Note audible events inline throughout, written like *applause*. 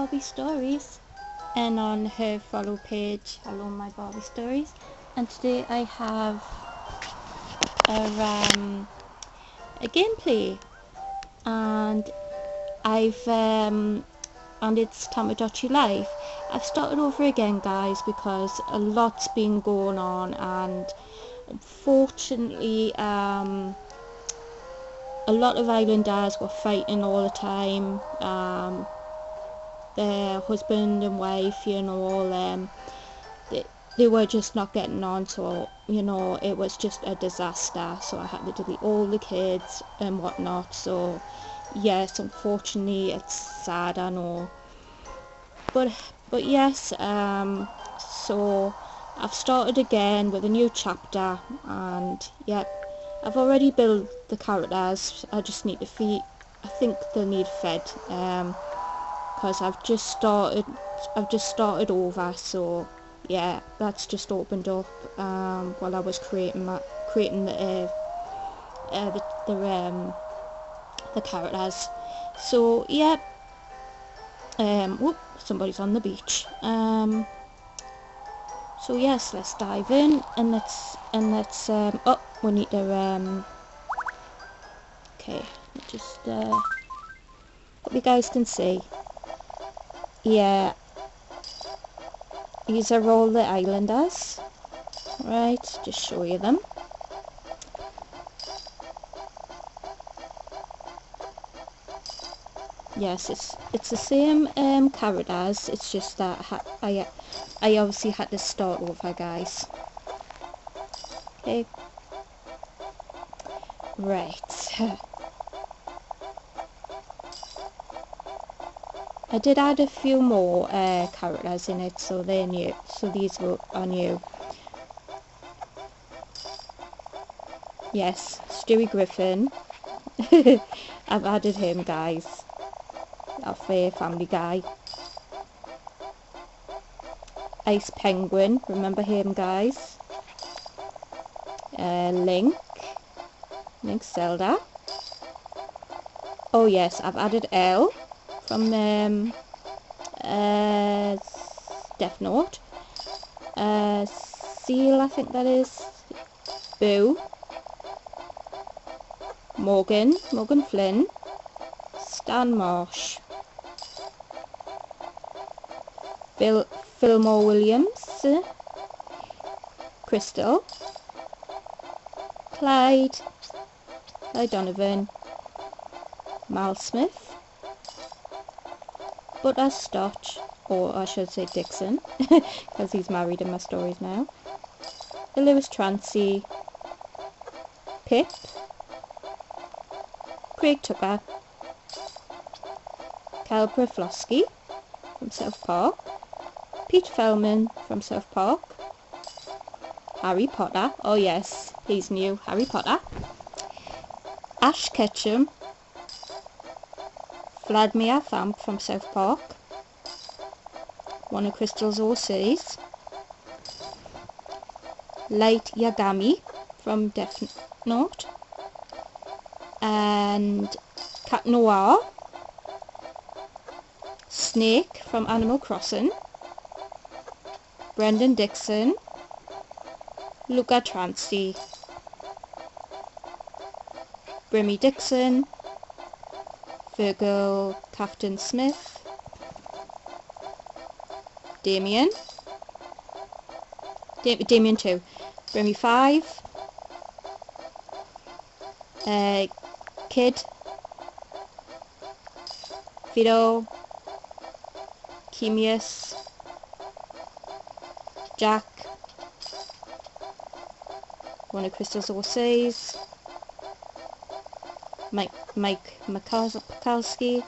Barbie Stories and on her follow page Hello My Barbie Stories. And today I have a, um, a gameplay. And I've um, and it's Tomodachi Life. I've started over again guys because a lot's been going on. And unfortunately um, a lot of islanders were fighting all the time. Um, husband and wife you know all them they, they were just not getting on so you know it was just a disaster. So I had to delete all the kids and whatnot. So yes unfortunately it's sad I know. But but yes um, so I've started again with a new chapter and yep I've already built the characters, I just need to feed, I think they'll need fed, um, because I've just started, I've just started over, so yeah, that's just opened up, um, while I was creating my, creating the, uh, uh, the, the, um, the characters, so yeah, um, whoop, somebody's on the beach, um, so yes, let's dive in and let's and let's um oh we need to um okay just uh hope you guys can see. Yeah. These are all the islanders. Right, just show you them. yes it's it's the same um, characters it's just that I, I obviously had to start over guys okay right *laughs* I did add a few more uh, characters in it so they're new. So these are new. Yes Stewie Griffin. *laughs* I've added him guys. Of fair Family Guy. Ice Penguin, remember him guys? Uh, Link, Link Zelda. Oh yes, I've added Elle from um, uh, Death Note. Uh, Seal, I think that is. Boo. Morgan, Morgan Flynn. Stan Marsh. Bill, Fillmore Williams, Crystal, Clyde, Clyde Donovan, Mal Smith, Butters Stotch, or I should say Dixon, *laughs* because he's married in my stories now, the Lewis Trancy, Pip, Craig Tucker, Kyle Broflovski from South Park, Pete Feldman from South Park. Harry Potter. Oh yes, he's new. Harry Potter. Ash Ketchum. Vladimir Thamp from South Park. One of Crystal's OCs. Light Yagami from Death Note. And Cat Noir. Snake from Animal Crossing. Brendan Dixon, Luca Trancy, Brimmy Dixon, Virgil Captain Smith, Damien, da Damien 2, Brimmy 5, uh, Kid, Fido, Chemius, Jack, one of Crystal's OCs, Mike, Mike Mikowski,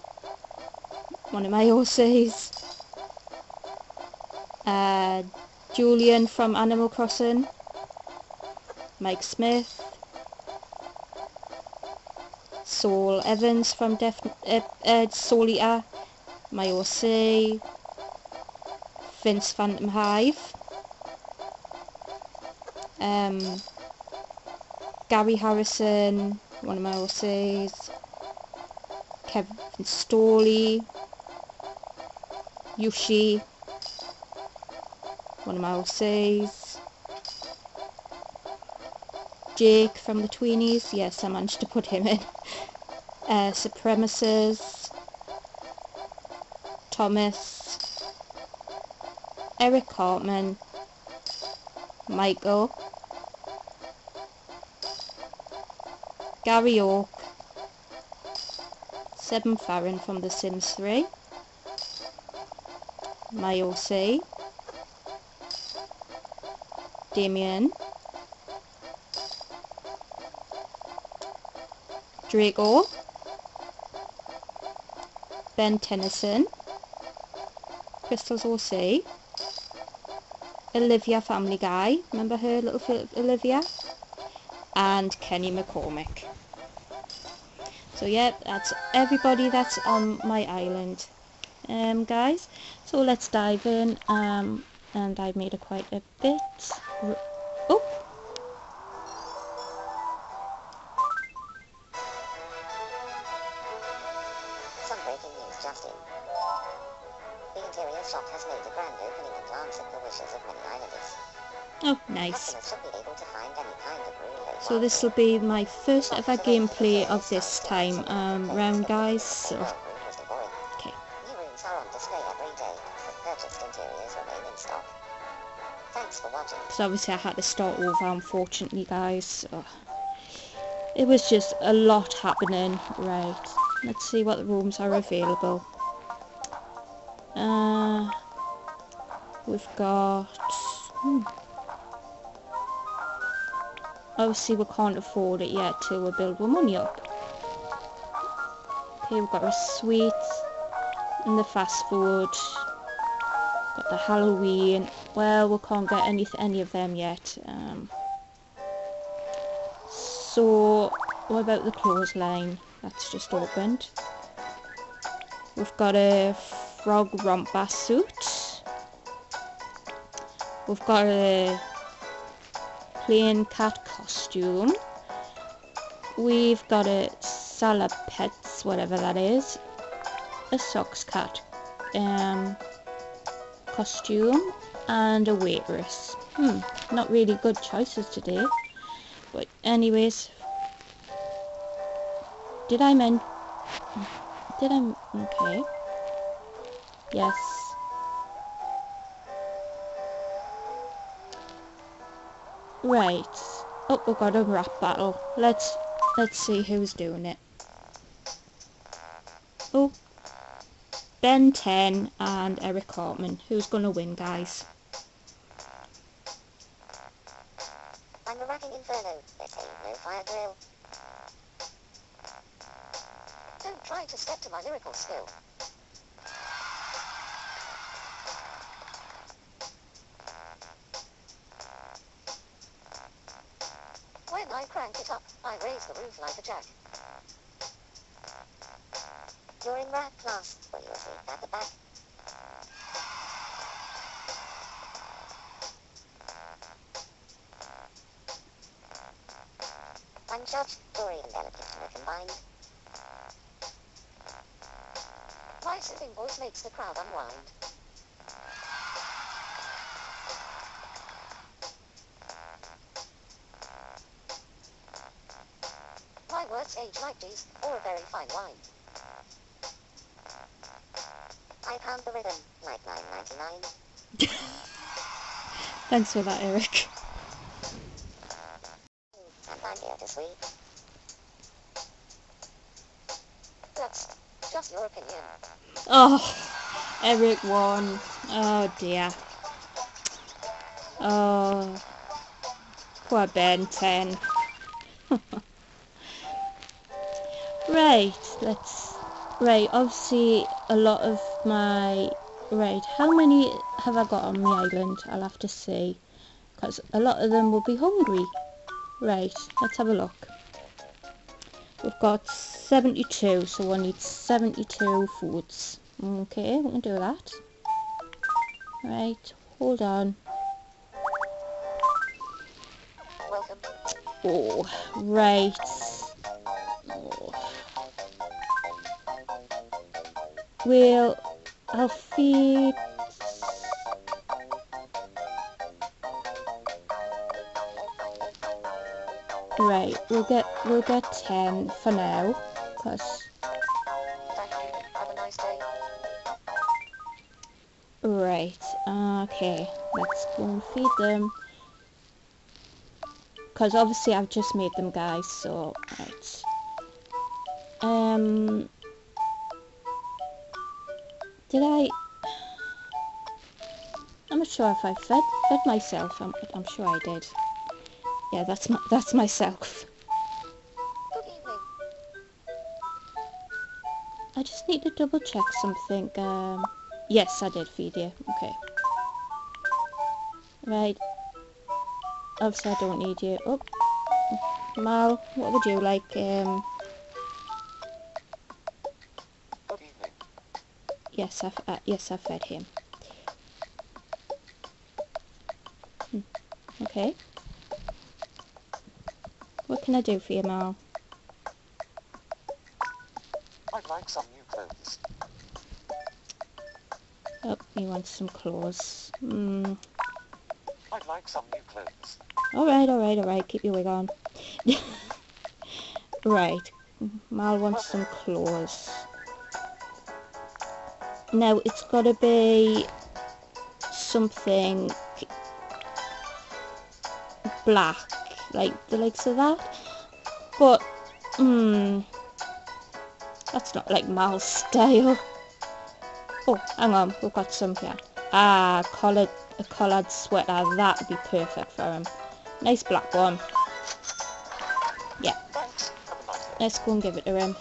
one of my OCs, uh, Julian from Animal Crossing, Mike Smith, Soul Evans from Def, uh, uh, Soul Eater, my OC, Vince Phantomhive, um, Gary Harrison, one of my OCs, Kevin Storley, Yoshi, one of my OCs, Jake from the Tweenies, yes I managed to put him in, *laughs* uh, Supremacists, Thomas, Eric Cartman, Michael, Gary Oak, Seb Farron from The Sims 3, my OC, Damien, Draco, Ben Tennyson, Crystal's OC, Olivia Family Guy, remember her little Olivia? And Kenny McCormick. So yeah, that's everybody that's on my island, um, guys. So let's dive in, um, and I've made a quite a bit. So this will be my first ever gameplay of this time um, round, guys. So, okay. So obviously I had to start over, unfortunately, guys. So it was just a lot happening. Right. Let's see what the rooms are available. Uh, we've got... Hmm. Obviously we can't afford it yet till we build our money up. Okay, we've got our suite and the fast food. Got the Halloween. Well, we can't get any any of them yet. Um, so, what about the clothesline? That's just opened. We've got a frog romper suit. We've got a plain cat costume. We've got a Salapets, whatever that is. A socks cat um, costume and a waitress. Hmm, not really good choices today. But anyways, did I mean? Did I? Okay. Yes. Right. Oh, we've got a rap battle. Let's let's see who's doing it. Oh, Ben 10 and Eric Cartman. Who's gonna win, guys? I'm the racking inferno. This ain't no fire drill. Don't try to step to my lyrical skill. When I crank it up, I raise the roof like a jack. You're in rap class, well you'll see at the back. I'm Judge, Tory and Delegate were combined. My soothing voice makes the crowd unwind. 50s, or very fine wine. I the rhythm, like 9.99. *laughs* Thanks for that, Eric. And I'm here to sleep. That's just your opinion. Oh, Eric won. Oh dear. Oh, poor Ben 10. Right, let's. Right, obviously a lot of my. Right, how many have I got on my island? I'll have to see. Because a lot of them will be hungry. Right, let's have a look. We've got 72, so we'll need 72 foods. Okay, we can do that. Right, hold on. Welcome. Oh, right. Oh. We'll I'll feed... Right, we'll get we'll get ten for now, cause nice right, okay, let's go and feed them. Cause obviously I've just made them guys, so right. Um, did I? I'm not sure if I fed fed myself. I'm I'm sure I did. Yeah, that's my that's myself. Good evening. I just need to double check something. Um, yes, I did feed you. Okay. Right. Obviously, I don't need you. Oh, Mal, what would you like? Um, yes, I uh, yes I fed him. Hmm. Okay. What can I do for you, Mal? I'd like some new clothes. Oh, he wants some clothes. Hmm. I'd like some new clothes. Alright, alright, alright, keep your wig on. *laughs* right, Mal wants some clothes. Now, it's gotta be something black, like the likes of that. But, hmm, that's not like Mal's *laughs* style. Oh, hang on, we've got some here. Ah, collared, a collared sweater, that would be perfect for him. Nice black one. Day. Let's go and give it to him.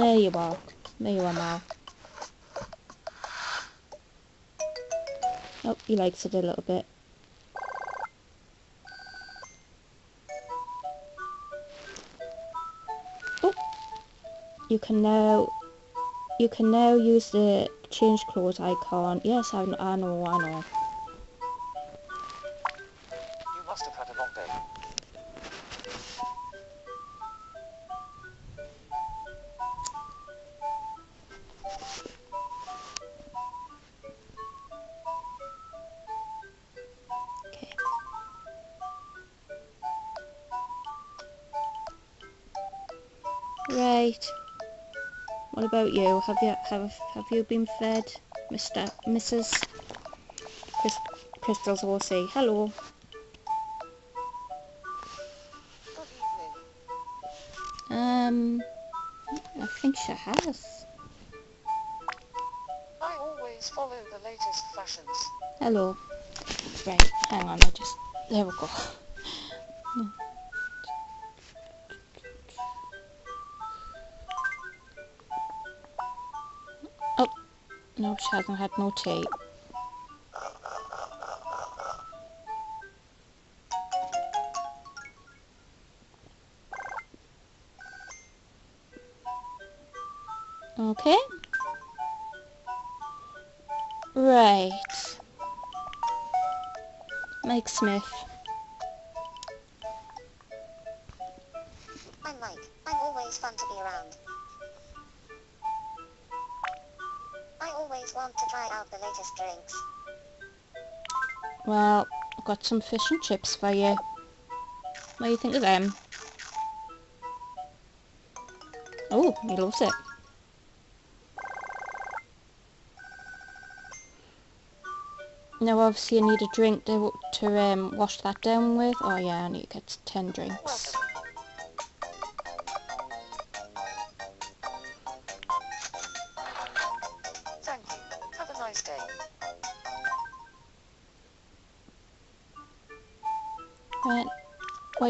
There you are. There you are, Mal. Oh, he likes it a little bit. Oh, you can now, you can now use the change clothes icon. Yes, I, I know, I know. You must have had a long day. Right. What about you? Have you have have you been fed, Mister Mrs. Chris, Crystal's? Hello. Good evening. Um, I think she has. I always follow the latest fashions. Hello. Right. Hang on. I just there we go. No, she hasn't had no tea. Some fish and chips for you. What do you think of them? Oh, he loves it. Now obviously you need a drink to, to um, wash that down with. Oh yeah, I need to get 10 drinks.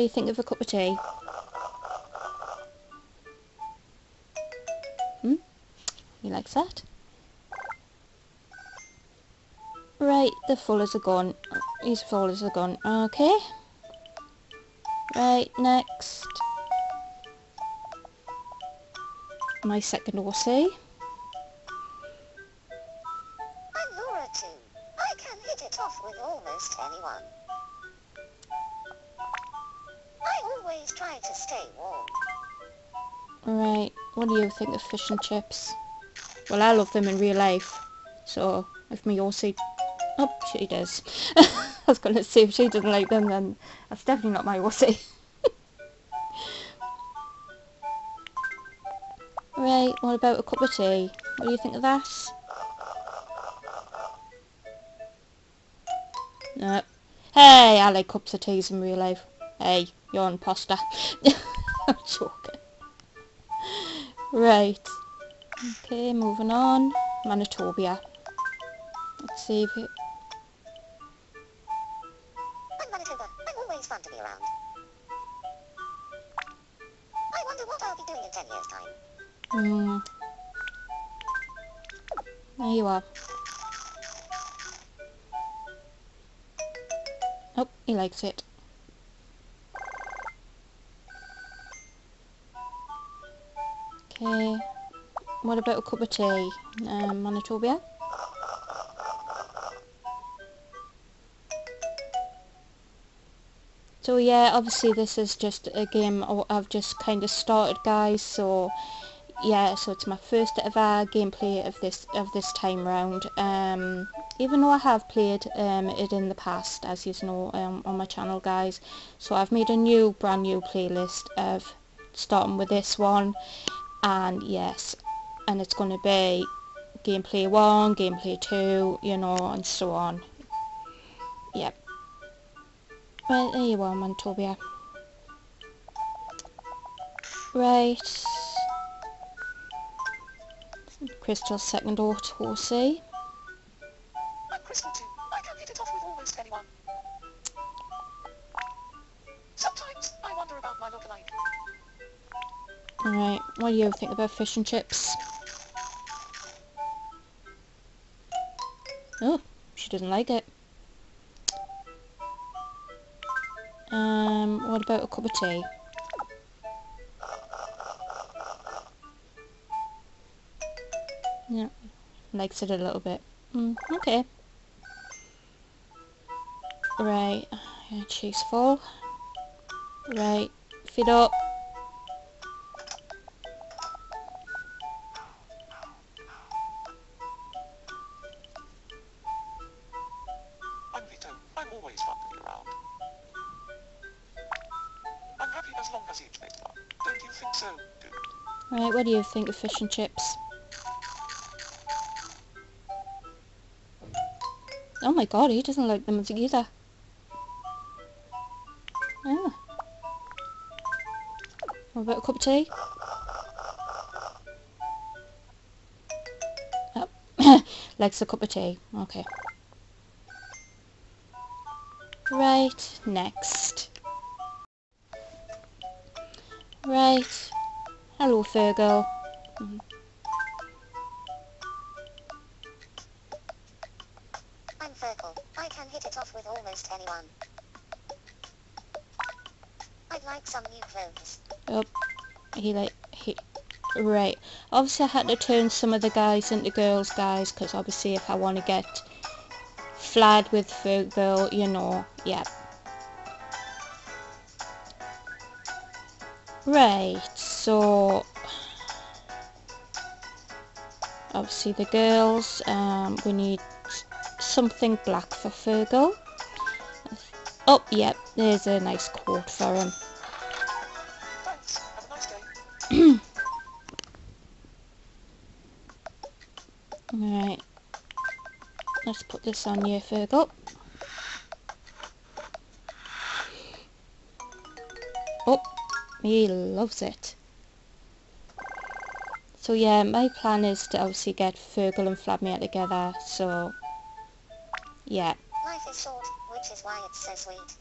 You think of a cup of tea? Hmm? He likes that? Right, the fullers are gone. These fullers are gone. Okay. Right, next. My second OC. What do you think of fish and chips? Well, I love them in real life, so if my Yossi... Oh, she does. *laughs* I was going to say if she doesn't like them, then that's definitely not my Yossi. *laughs* right, what about a cup of tea? What do you think of that? No. Hey, I like cups of teas in real life. Hey, you're an imposter. *laughs* I'm. Right. Okay, moving on. Manitobia. Let's see if it... I'm Manitoba. I'm always fun to be around. I wonder what I'll be doing in 10 years' time. Hmm. There you are. Oh, he likes it. What about a cup of tea? Um, Manitobia? So yeah, obviously this is just a game I've just kind of started guys, so yeah, so it's my first ever gameplay of this of this time round. Um, even though I have played um, it in the past, as you know, um, on my channel guys. So I've made a new, brand new playlist of starting with this one and yes and it's going to be gameplay 1, gameplay 2, you know, and so on. Yep. Well, there you are, Mantobia. Right. Crystal's second Horsey. I'm Crystal. I can hit it off with almost anyone. Sometimes I wonder about my lookalike. Alright, what do you think about fish and chips? Oh, she doesn't like it. Um, what about a cup of tea? Yeah, likes it a little bit. Mm, okay. Right, cheese full. Right, feed up. Do you think of fish and chips? Oh my god, he doesn't like them either. Yeah. What about a cup of tea? *coughs* Oh. Likes a cup of tea. Okay. Right, next. Right. Hello, Fergal. Mm. I'm Fergal. I can hit it off with almost anyone. I'd like some new clothes. Oh, he like he right. Obviously, I had to turn some of the guys into girls, guys, because obviously, if I want to get flagged with Fergal, you know, yeah. Right, so obviously the girls, um, we need something black for Fergal. Oh, yep, there's a nice quote for him. Thanks. Have a nice day. Right. Let's put this on you, Fergal. Oh, he loves it. So yeah, my plan is to obviously get Fergal and Vladimir together, so yeah. Life is short, which is why it's so sweet.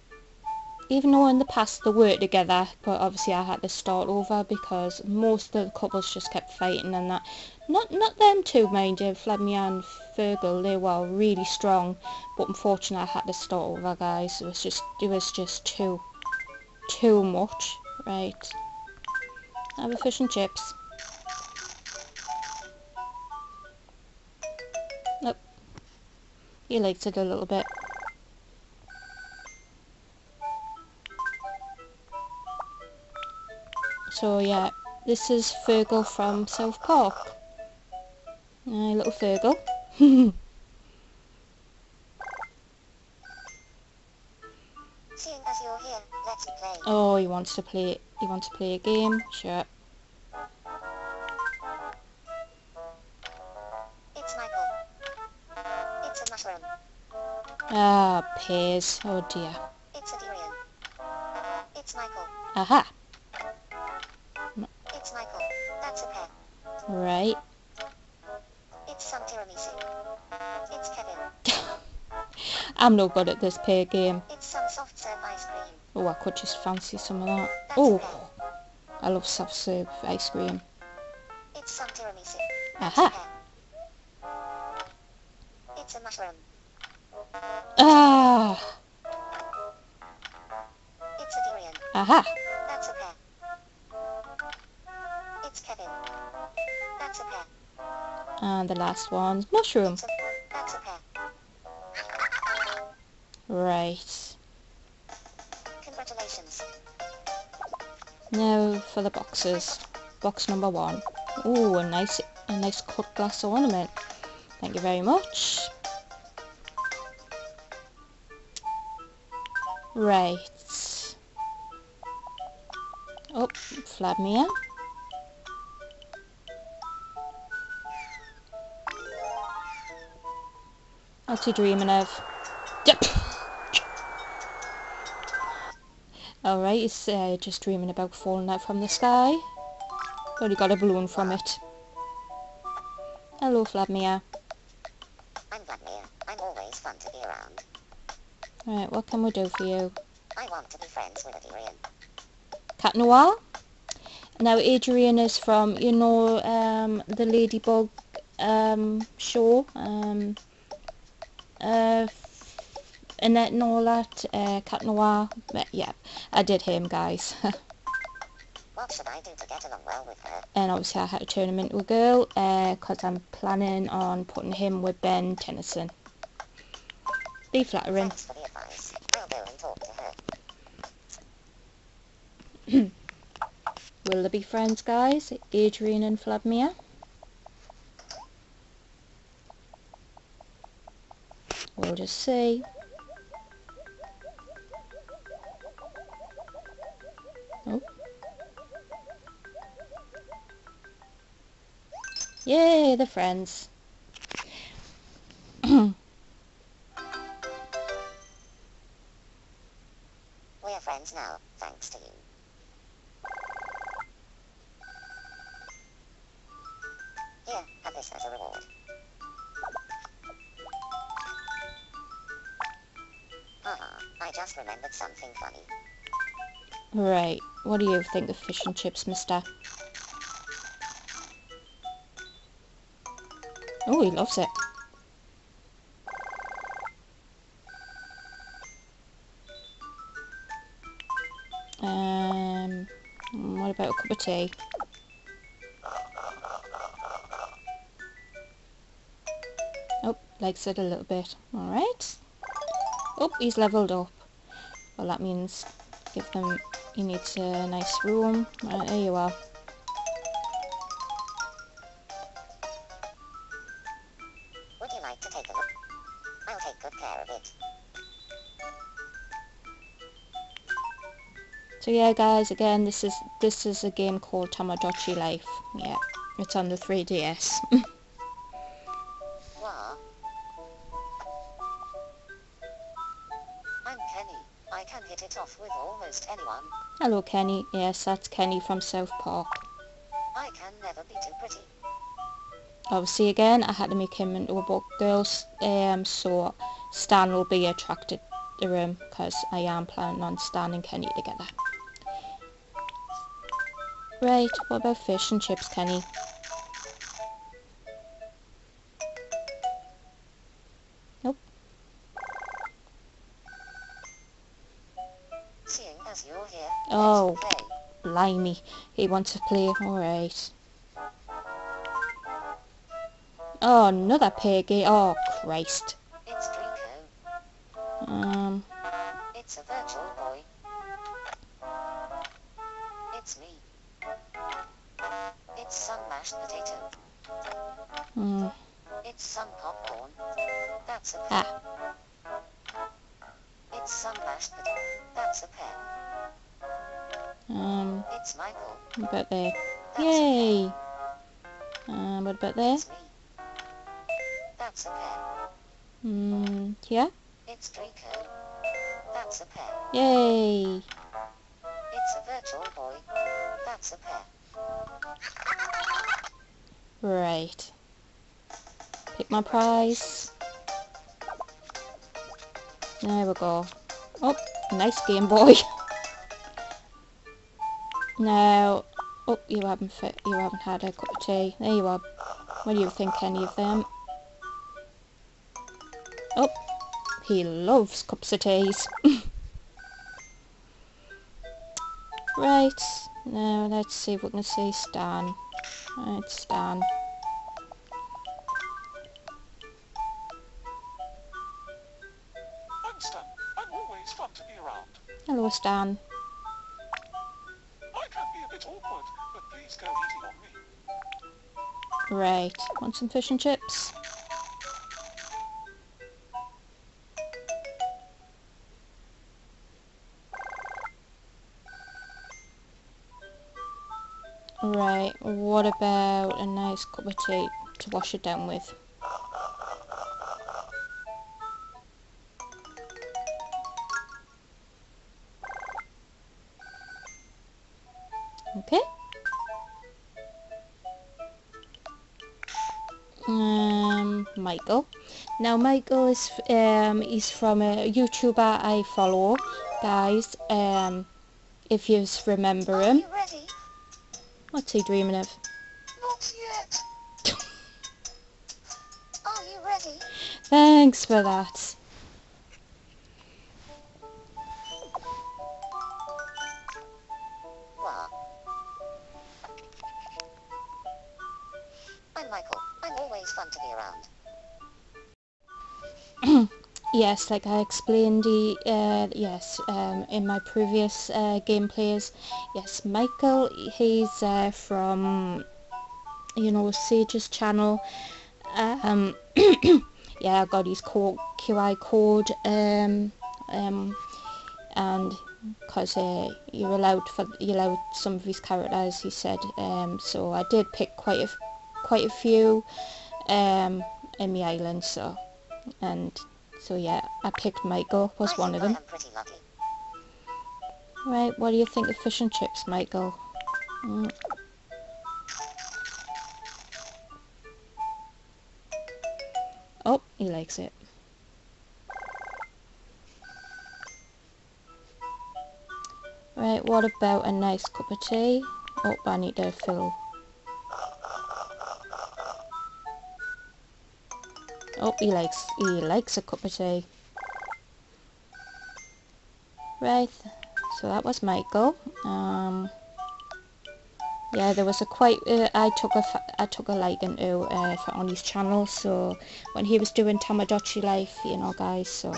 Even though in the past they were together, but obviously I had to start over because most of the couples just kept fighting and that. Not not them two, mind you, Vladimir and Fergal, they were really strong, but unfortunately I had to start over, guys. It was just, it was just too, too much. Right. Have a fish and chips. He likes it a little bit. So yeah, This is Fergal from South Park. Uh, little Fergal. *laughs* Seeing as you're here, let's play. oh, he wants to play. He wants to play a game. Sure. Ah, pears. Oh dear. It's a durian. It's Michael. Aha. It's Michael. That's a pear. Right. It's some tiramisu. It's Kevin. *laughs* I'm no good at this pear game. It's some soft serve ice cream. Oh, I could just fancy some of that. That's Oh. I love soft serve ice cream. It's some tiramisu. Aha. Aha. That's a pear. It's Kevin. That's a pear. And the last one's mushroom. It's a, that's a pear. Right. Congratulations. Now for the boxes. Box number one. Oh, a nice, a nice cut glass ornament. Thank you very much. Right. Oh, Vladimir. What's he dreaming of? Yep. Alright, he's uh, just dreaming about falling out from the sky. But he got a balloon from it. Hello, Vladimir. I'm Vladimir. I'm always fun to be around. Right, what can we do for you? I want to be friends with Adrian. Cat Noir? Now, Adrian is from, you know, um, the Ladybug um, show. Um, uh, Annette and all that. Uh, Cat Noir. Uh, yeah, I did him, guys. *laughs* What should I do to get along well with her? and obviously I had to turn him into a girl because I'm planning on putting him with Ben Tennyson. Be flattering. Thanks for the advice. I'll go and talk to her. *coughs* Will they be friends, guys? Adrian and Vladimir? We'll just see. Oh. Yay, they're friends. *coughs* We are friends now, thanks to you. I just remembered something funny. right, what do you think of fish and chips, mister? Oh, he loves it. Um, what about a cup of tea? Oh, likes it a little bit. Alright. Oh, he's leveled up. Well, that means give them, he needs a nice room. Right, there you are. Would you like to take a look? I'll take good care of it. So yeah, guys, again, this is this is a game called Tomodachi Life. Yeah, it's on the 3DS. *laughs* Hello, Kenny. Yes, that's Kenny from South Park. I can never be too pretty. Obviously, again, I had to make him into a book girl, um, so Stan will be attracted to him because I am planning on Stan and Kenny together. Right, what about fish and chips, Kenny? Oh, blimey. He wants to play. Alright. Oh, another piggy. Oh, Christ. It's Draco. Um. It's a virtual boy. It's me. It's some mashed potato. Mm. It's some popcorn. That's a ah. What about there? A Yay! Um, what about there? That's pen. Hmm, here? It's Draco. That's a pen. Yay! It's a virtual boy. That's a pen. Right. Pick my prize. There we go. Oh, nice Game Boy. *laughs* now, oh, you haven't you haven't had a cup of tea. There you are. What do you think, any of them? Oh, he loves cups of teas. *laughs* right. Now let's see if we can see Stan. Right, Stan. I'm Stan. Right. Want some fish and chips? Right, what about a nice cup of tea to wash it down with? Now Michael is um he's from a YouTuber I follow, guys. Um, if you remember Are him, you ready? what's he dreaming of? Not yet. Are you ready? Thanks for that. I'm Michael. I'm always fun to be around. Yes, like I explained, the, uh, yes, um, in my previous uh, gameplays, yes, Michael, he's uh, from, you know, Sage's channel. Um, *coughs* yeah, I got his co- QR code, um, um, and because uh, you're allowed for you're allowed some of his characters, he said. Um, so I did pick quite a quite a few um, in the island. So and so yeah, I picked Michael was one of them. I am pretty lucky. Right, what do you think of fish and chips, Michael? Mm. Oh, he likes it. Right, what about a nice cup of tea? Oh, I need to fill. Oh, he likes he likes a cup of tea. Right, so that was Michael. Um, yeah, there was a quite. Uh, I took a I took a liking to uh, for on his channel. So when he was doing Tomodachi life, you know, guys. So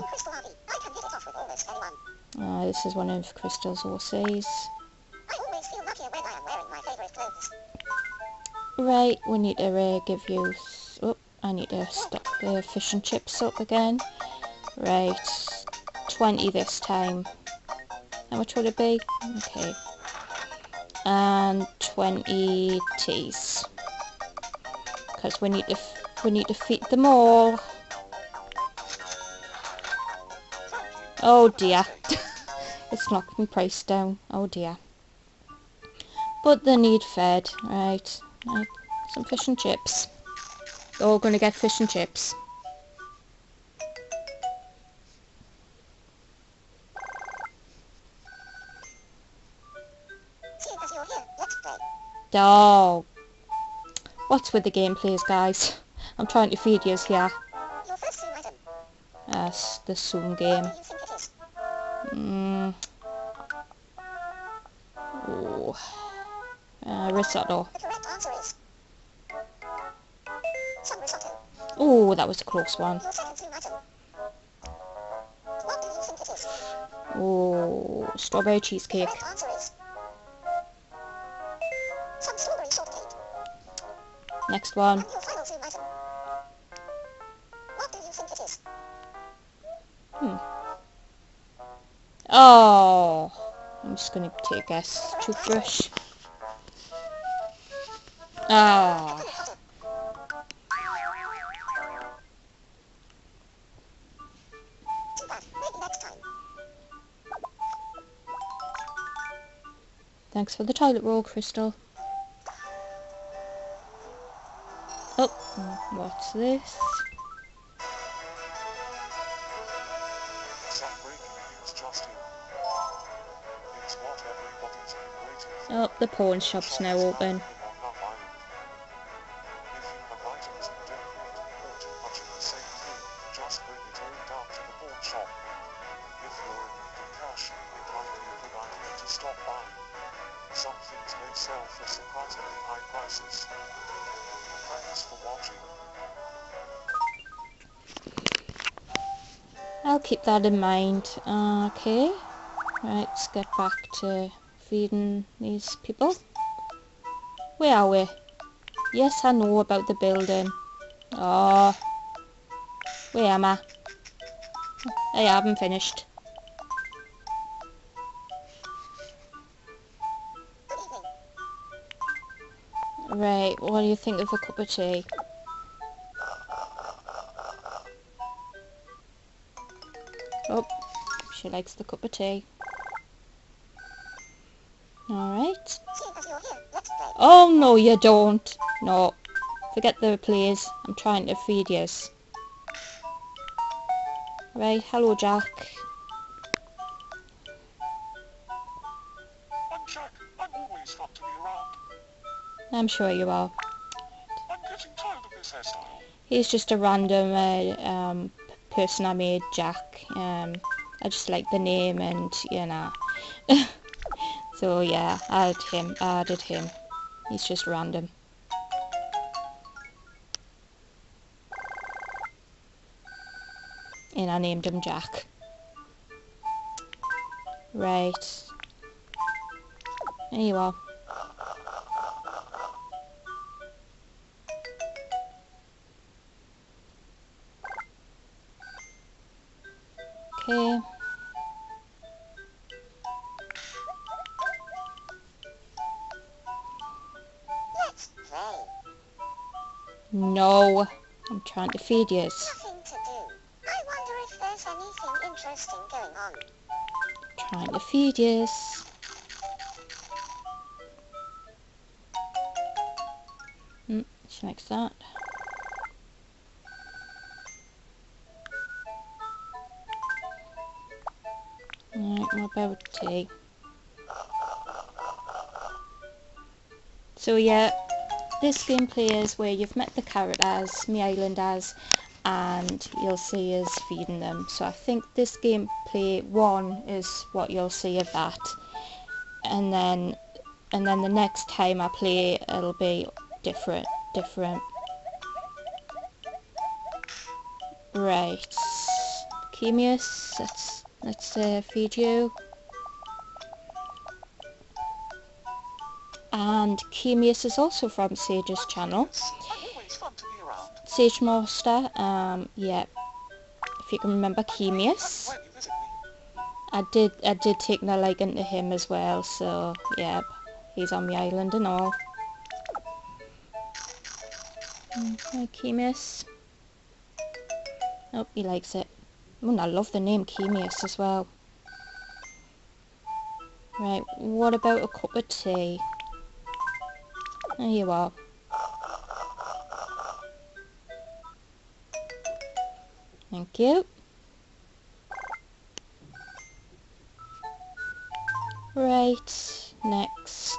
uh, this is one of Crystal's horses. Right, we need to uh, give you. Oh, I need to stop the fish and chips up again. Right, twenty this time. How much would it be? Okay. And 20 teas. Because we need to we need to feed them all. Oh dear. *laughs* it's knocking price down. Oh dear. But they need fed. Right. right. Some fish and chips. They're all going to get fish and chips. Seeing as you're here, let's play. Oh. What's with the gameplays, guys? I'm trying to feed yous here. Your first item. That's the Zoom game. do you think it is? Mm. Oh. Uh, risotto. Oh, that was a close one. Oh, strawberry cheesecake. Next one. Is? Oh, I'm just to take a. Toothbrush. Oh, thanks for the toilet roll, Crystal. Oh, what's this? Some breaking news, Justin. It's what everybody's been waiting for. Oh, the pawn shop's now open. Keep that in mind. Ah, okay. Right, let's get back to feeding these people. Where are we? Yes, I know about the building. Oh. Where am I? I haven't finished. Right, what do you think of a cup of tea? She likes the cup of tea. Alright. Seeing as you're here, let's play. Oh no you don't. No. Forget the please. I'm trying to feed yous. Right, hello Jack. I'm Jack. I'm always fun to be around. I'm sure you are. I'm getting tired of this hairstyle. He's just a random uh, um, person I made, Jack. Um, I just like the name and, you know. *laughs* so yeah, I added him. Added him. He's just random. And I named him Jack. Right. There you are. Okay. I'm trying to feed yous. Nothing to do. I wonder if there's anything interesting going on. Trying to feed yous. Mm, she likes that. Right, what about tea? So yeah, this gameplay is where you've met the characters, me islanders, and you'll see us feeding them. So I think this gameplay one is what you'll see of that, and then and then the next time I play it'll be different, different. Right, Chemius, let's let's uh, feed you. And Chemius is also from Sage's channel. Sage Master, um, yeah. If you can remember Chemius. I did I did take my liking to him as well, so yeah, he's on the island and all. Chemius. Oh, he likes it. Oh, I love the name Chemius as well. Right, what about a cup of tea? There you are. Thank you. Right, next.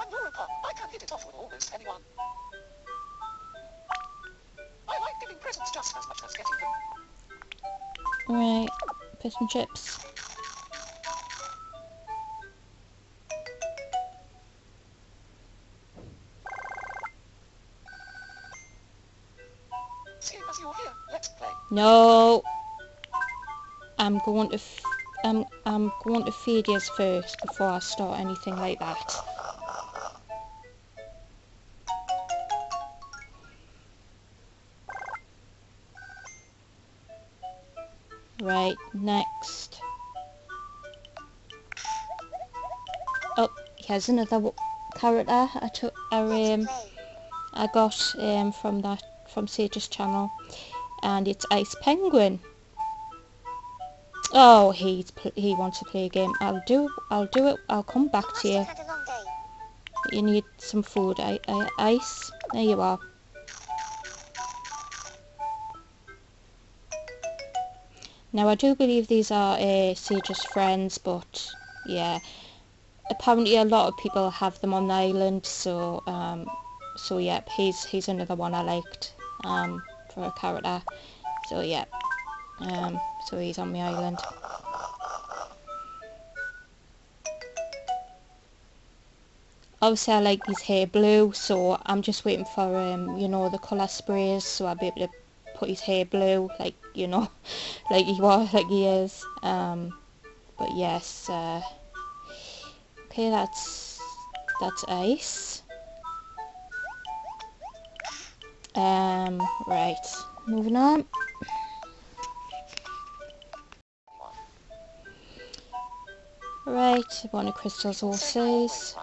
I'm Europa. I can hit it off with almost anyone. I like giving presents just as much as getting them. Right, fish and chips. No! I'm going to f I'm, I'm going to feed yours first before I start anything like that. Next. Oh, here's another character I took. I, um, I got um, from that from Sage's channel, and it's Ice Penguin. Oh, he's he wants to play a game. I'll do I'll do it. I'll come back to you. You need some food. I, I, ice. There you are. Now I do believe these are uh, Sage's friends, but yeah, apparently a lot of people have them on the island. So um, so yeah, he's he's another one I liked um, for a character. So yeah, um, so he's on the island. Obviously I like his hair blue, so I'm just waiting for um, you know the colour sprays, so I'll be able to put his hair blue, like you know, *laughs* like he was, like he is. Um, but yes, uh, okay, that's that's ice. Um, right, moving on. Right, one of Crystal's horses.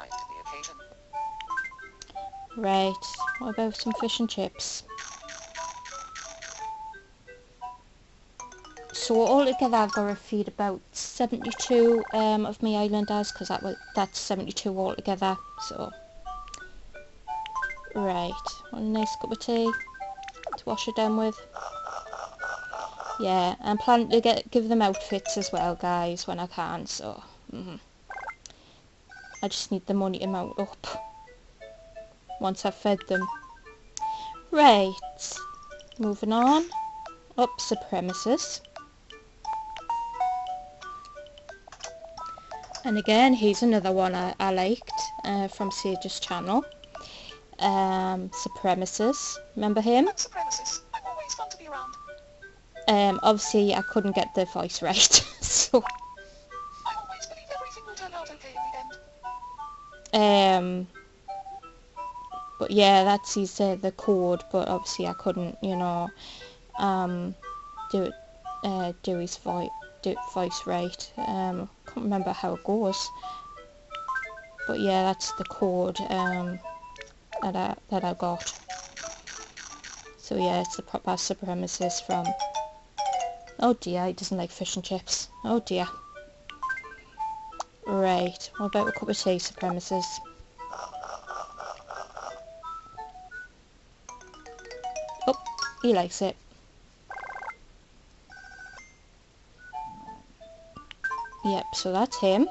Right, what about some fish and chips? So altogether I've got to feed about 72 um, of my islanders because that was that's 72 altogether. So right, one nice cup of tea to wash it down with. Yeah, I'm planning to get give them outfits as well, guys, when I can. So mm -hmm. I just need the money to mount up once I've fed them. Right, moving on. Up supremacists. And again, he's another one I, I liked uh, from Sage's channel. Um, Supremacists. Remember him? Supremacists. I'm always fun to be around. Um, obviously, I couldn't get the voice right, *laughs* so... I always believe everything will turn out okay in the end. Um, but yeah, that's his, uh, the chord, but obviously I couldn't, you know, um, do it, uh, do his voice do voice right. Um, can't remember how it goes. But yeah, that's the chord um, that I that I got. So yeah, it's the proper supremacist from. Oh dear, he doesn't like fish and chips. Oh dear. Right, what about a cup of tea, supremacist? Oh, he likes it. So that's him.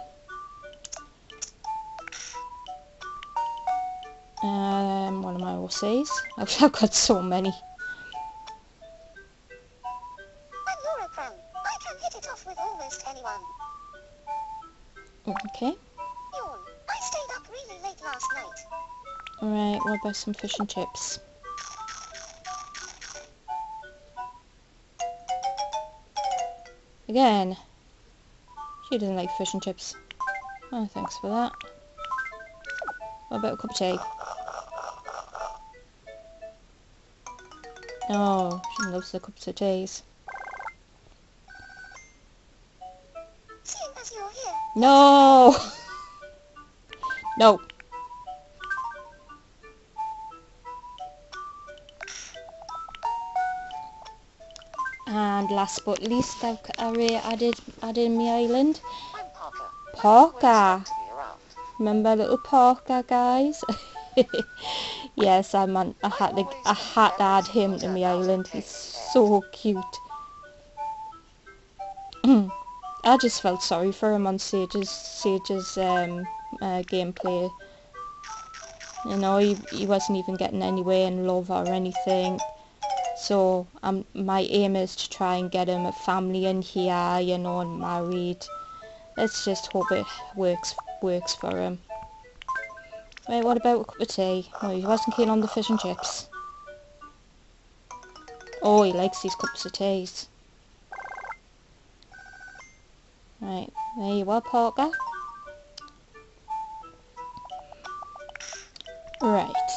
Um, one of my horses. I've, I've got so many. I'm Laura Crown. I can hit it off with almost anyone. Okay. Yawn. I stayed up really late last night. Alright, what about some fish and chips? Again. She doesn't like fish and chips. Oh, thanks for that. What about a cup of tea? Oh, she loves the cups of teas. Seeing as you're here, No! *laughs* no. Last but least, I've added added my island. I'm Parker. Parker. Always fun to be around. Remember little Parker, guys? *laughs* yes, I man, I had to I had to add him to my island. He's so cute. *clears throat* I just felt sorry for him on Sage's Sage's um, uh, gameplay. You know, he, he wasn't even getting anywhere in love or anything. So um, my aim is to try and get him a family in here, you know, and married. Let's just hope it works works for him. Right, what about a cup of tea? Oh, he wasn't keen on the fish and chips. Oh, he likes these cups of teas. Right, there you are, Parker. Right.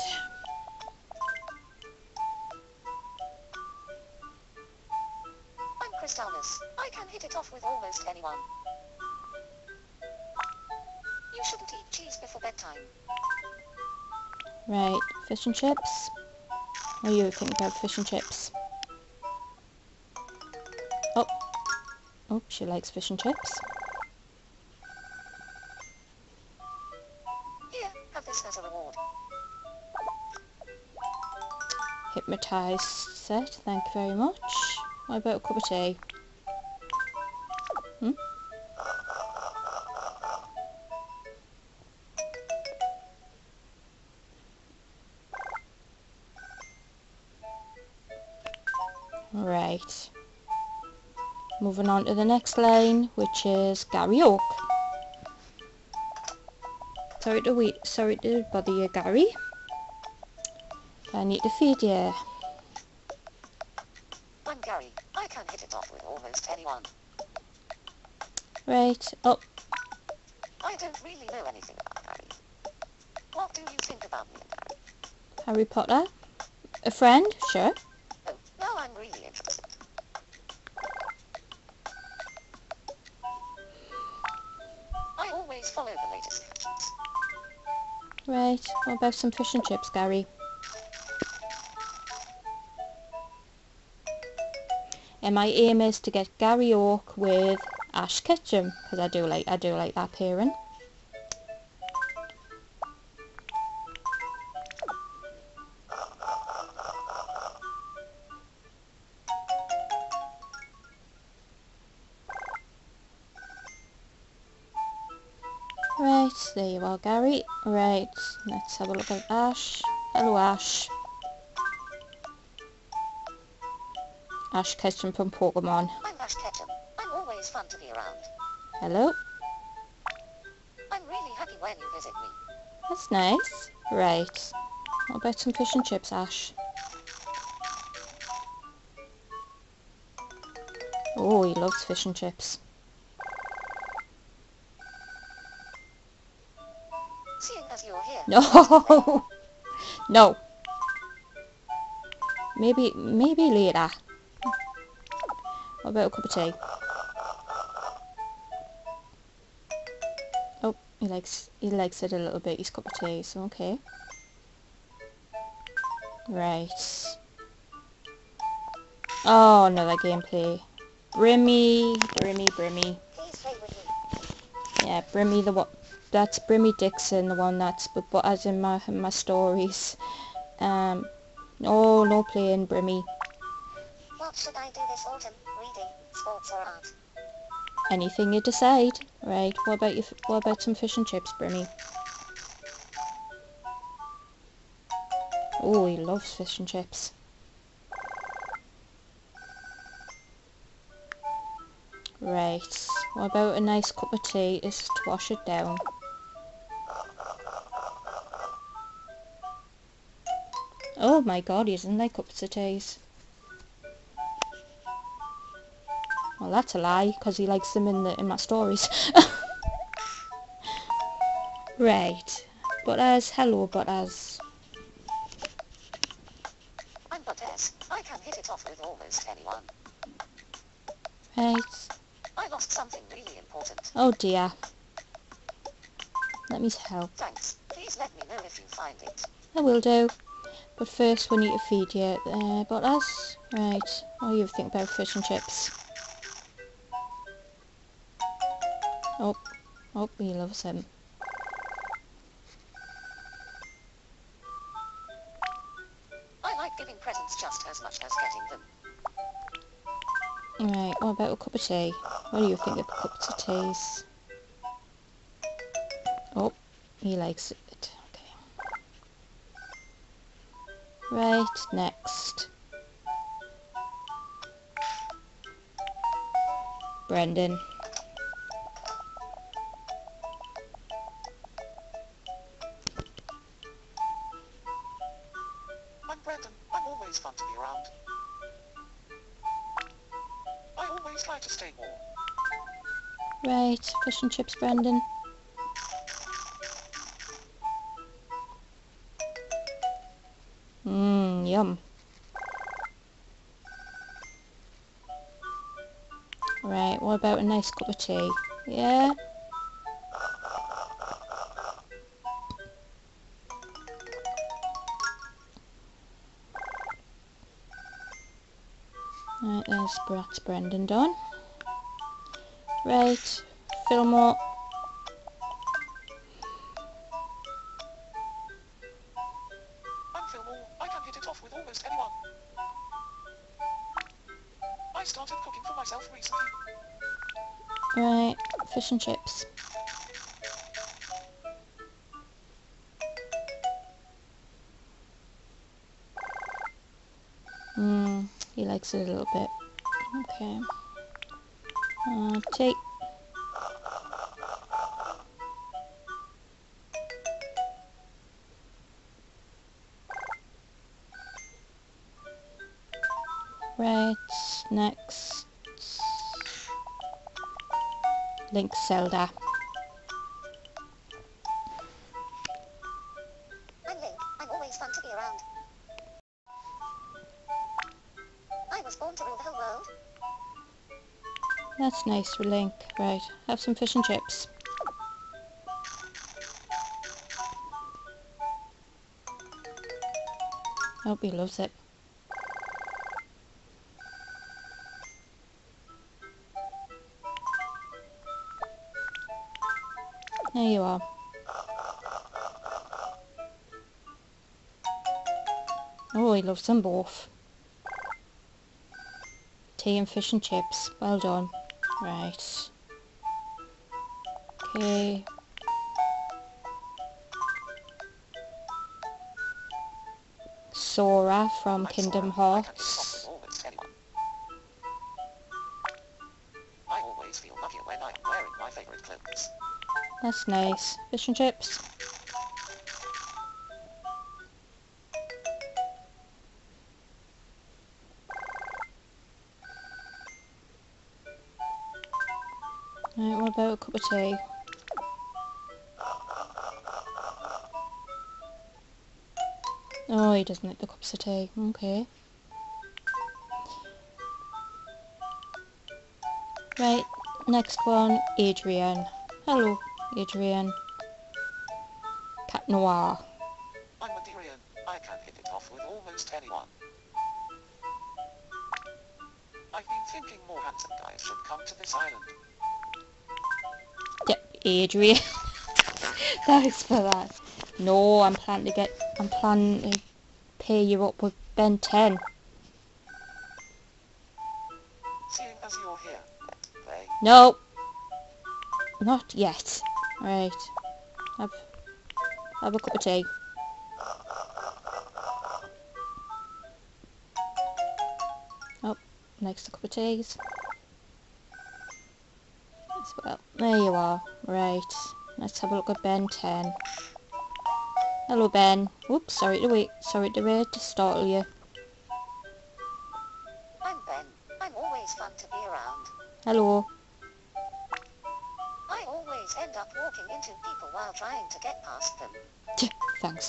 Right, fish and chips. What do you think about fish and chips? Oh. Oh, she likes fish and chips. Here, have this as a reward. Hypnotised set, thank you very much. What about a cup of tea? Hmm? Moving on to the next line, which is Gary Oak. Sorry to wait, sorry to bother you, Gary. I need to feed you. I'm Gary. I can hit it off with almost anyone. Right, oh, I don't really know anything about Harry. What do you think about me? Harry Potter. A friend? Sure. Follow the latest. Right, what about some fish and chips, Gary? And my aim is to get Gary Oak with Ash Ketchum, because I do like I do like that pairing. Gary. Right, let's have a look at Ash. Hello, Ash. Ash Ketchum from Pokemon. I'm Ash Ketchum. I'm always fun to be around. Hello. I'm really happy when you visit me. That's nice. Right. What about some fish and chips, Ash? Oh, he loves fish and chips. *laughs* No! no! Maybe, maybe later. What about a cup of tea? Oh, he likes, he likes it a little bit, his cup of tea, so okay. Right. Oh, another gameplay. Brimmy, Brimmy, Brimmy. Yeah, Brimmy the what? That's Brimmy Dixon, the one that's but, but as in my in my stories. Um, no, no playing Brimmy. What should I do this autumn? Reading, sports or art? Anything you decide. Right. What about you? What about some fish and chips, Brimmy? Oh, he loves fish and chips. Right. What about a nice cup of tea is to wash it down? Oh my god, he doesn't like cups of teas. Well, that's a lie, because he likes them in the in my stories. *laughs* right. Butters hello, Butters I'm Butters. I can hit it off with almost anyone. right. I lost something really important. Oh dear. Let me help. Thanks. Please let me know if you find it. I will do. But first we need to feed you. Uh, Butters right. What do you think about fish and chips? Oh, oh, he loves him. I like giving presents just as much as getting them. Right, what about a cup of tea? What do you think of cups of teas? Oh, he likes it. Okay. Right, next. Brendan. I'm Brendan. I'm always fun to be around. I always like to stay warm. Right, fish and chips, Brendan. Nice cup of tea? Yeah? Right, there's Brendan done. Right, Fillmore. I'm Chips. Hmm, he likes it a little bit. Okay. Uh, tea. Right, next. Link Zelda. I'm Link. I'm always fun to be around. I was born to rule the whole world. That's nice for Link. Right, have some fish and chips. Hope he loves it. There you are. Oh, he loves them both. Tea and fish and chips. Well done. Right. Okay. Sora from Kingdom Sora. I can hit it off Hearts. That's nice. Fish and chips. Right, what about a cup of tea? Oh, he doesn't like the cups of tea. Okay. Right, next one, Adrian. Hello, Adrian. Cat Noir. I'm Maderian. I can hit it off with almost anyone. I've been thinking more handsome guys should come to this island. Yep, Adrian. *laughs* Thanks for that. No, I'm planning to get. I'm planning to pay you up with Ben 10. Seeing as you're here, let's play. No, not yet. Right, have have a cup of tea. Oh, next a cup of teas. As well. There you are. Right. Let's have a look at Ben 10. Hello Ben. Oops, sorry to wait. Sorry to wait to startle you. I'm Ben. I'm always fun to be around. Hello.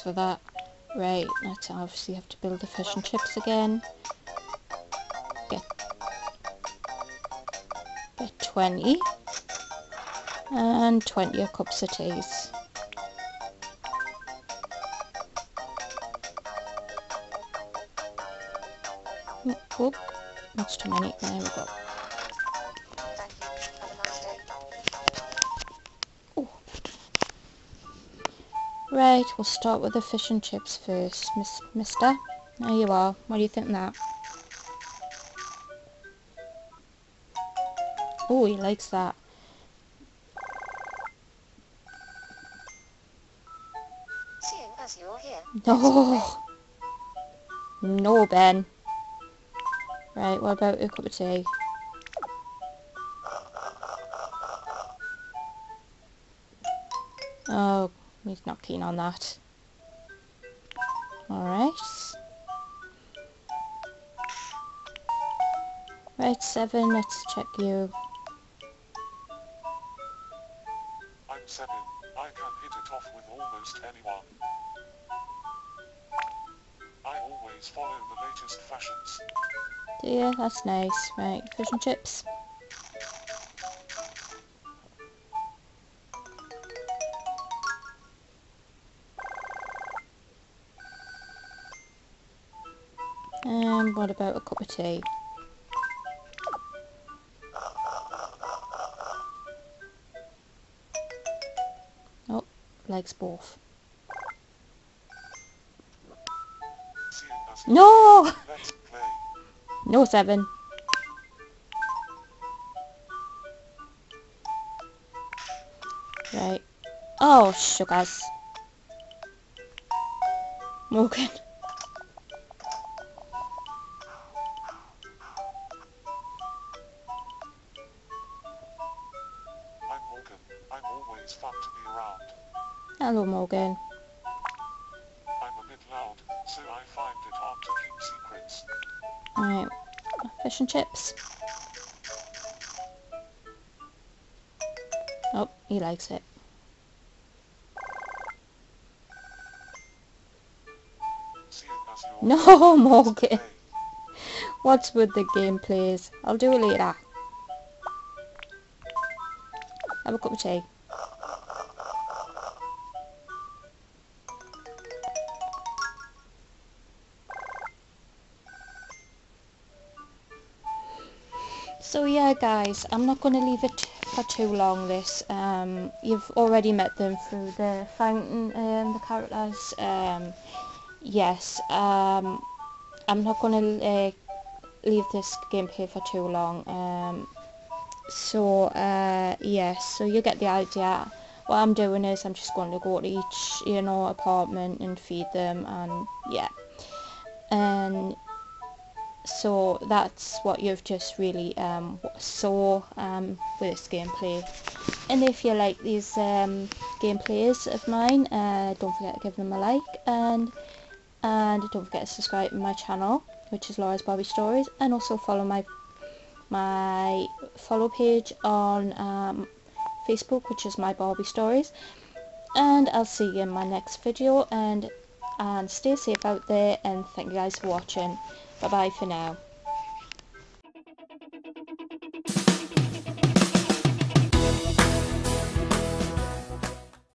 For that. Right, let's obviously have to build the fish and chips again. Get, get 20. And 20 cups of teas. Oh, that's too many. There we go. Right, we'll start with the fish and chips first, Miss Mister. There you are. What do you think of that? Oh, he likes that. Seeing as you're here. No. No, Ben. Right, what about a cup of tea? He's not keen on that. Alright. Right, seven, let's check you. I'm 7. I can hit it off with almost anyone. I always follow the latest fashions. You? That's nice. Right, fish and chips. What about a cup of tea? Oh, legs both. No! No seven. Right. Oh, sugars. Morgan. Morgan. I'm a bit loud, so I find it hard to keep secrets. Alright. Fish and chips. Oh, he likes it. Seeing as you're No, *laughs* Morgan. What's with the game, gameplays? I'll do it later. Have a cup of tea. Guys, I'm not going to leave it for too long this. Um, you've already met them through the fountain, um, the characters. Um, yes, um, I'm not going to uh, leave this gameplay for too long. Um, so uh, yes, so you get the idea. What I'm doing is I'm just going to go to each, you know, apartment and feed them, and yeah, and so that's what you've just really um, saw um, with this gameplay. And if you like these um, gameplays of mine, uh, don't forget to give them a like and and don't forget to subscribe to my channel, which is Laura's Barbie Stories, and also follow my my follow page on um, Facebook, which is my Barbie Stories. And I'll see you in my next video, and and stay safe out there, and thank you guys for watching. Bye bye for now.